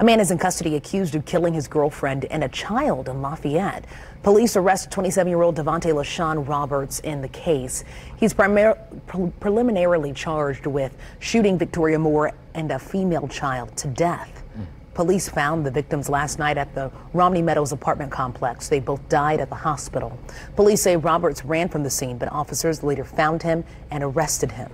A man is in custody accused of killing his girlfriend and a child in Lafayette. Police arrest 27-year-old Devante LaShawn Roberts in the case. He's primar- pre- preliminarily charged with shooting Victoria Moore and a female child to death. Police found the victims last night at the Romney Meadows apartment complex. They both died at the hospital. Police say Roberts ran from the scene, but officers later found him and arrested him.